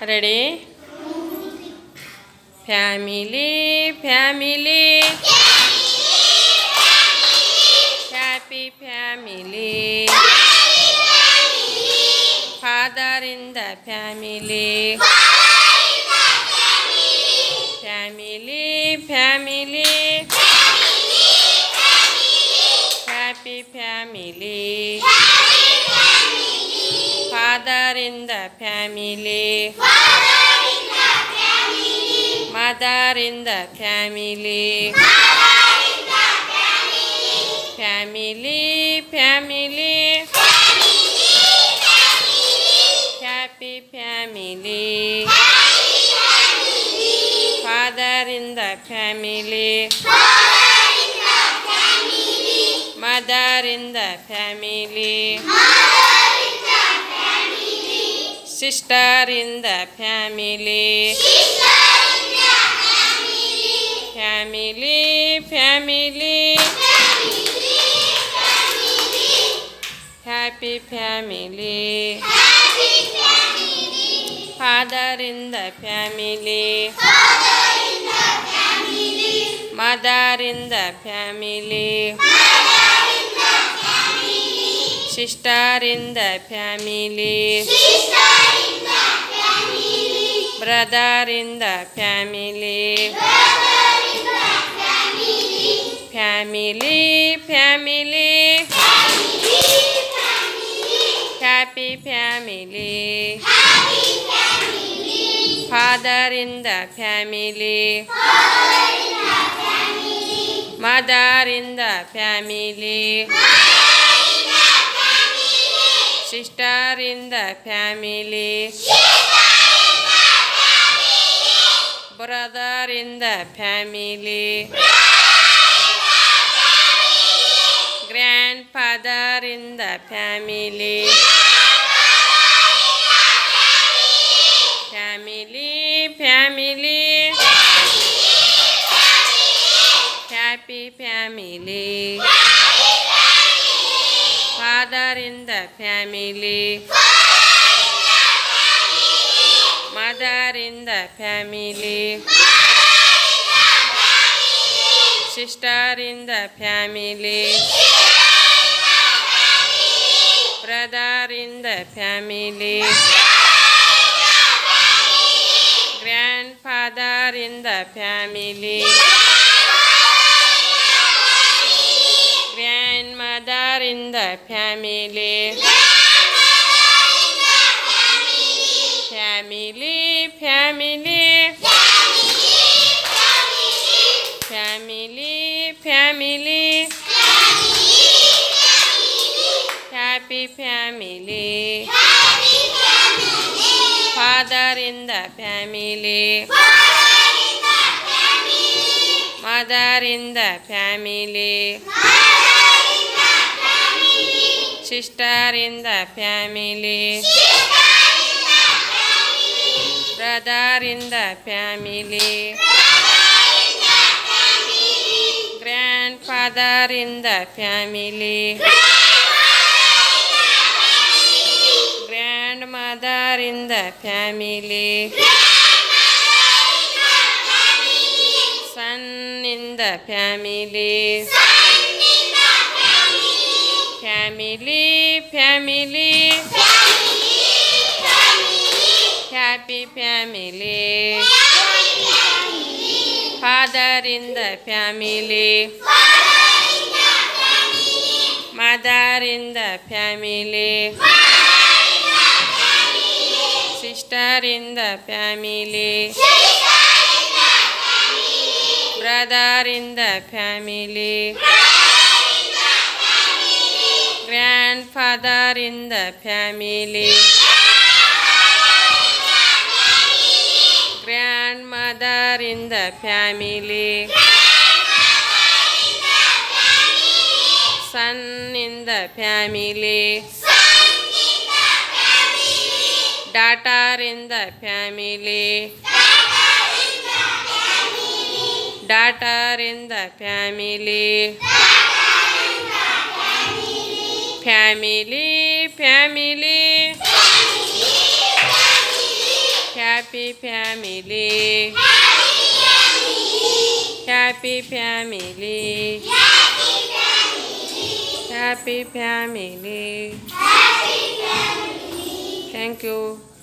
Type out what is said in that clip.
ready? Family family. Happy family. Father in the family. Family family in the family. Mother in the family family. Family family. Happy family. Father in the family. Mother in the family sister in the family. Family family. Family, family, happy family. Happy family. father in the family. Mother in the family sister in the family brother in the family Brother in the family family family. Family, family. happy family Happy family. father in the family Father in the family. mother in the family sister in the family brother in the family grandfather in the family family family happy family father in the family mother in the family. Sister in the family. Brother in the family. Grandfather in the family. Grandmother in the family family. Happy family. Father in the family. Mother in the family. Sister in the family. Brother in the family grandfather in the family. Grandmother in the family. Son in the family. Family family. Happy family. Father in the family mother in the family family. sister in the family brother in the family grandfather in the family grandmother in the family son in the family daughter in the family daughter in the family family family. Happy family Happy family Happy family. Happy family. Happy family. Thank you.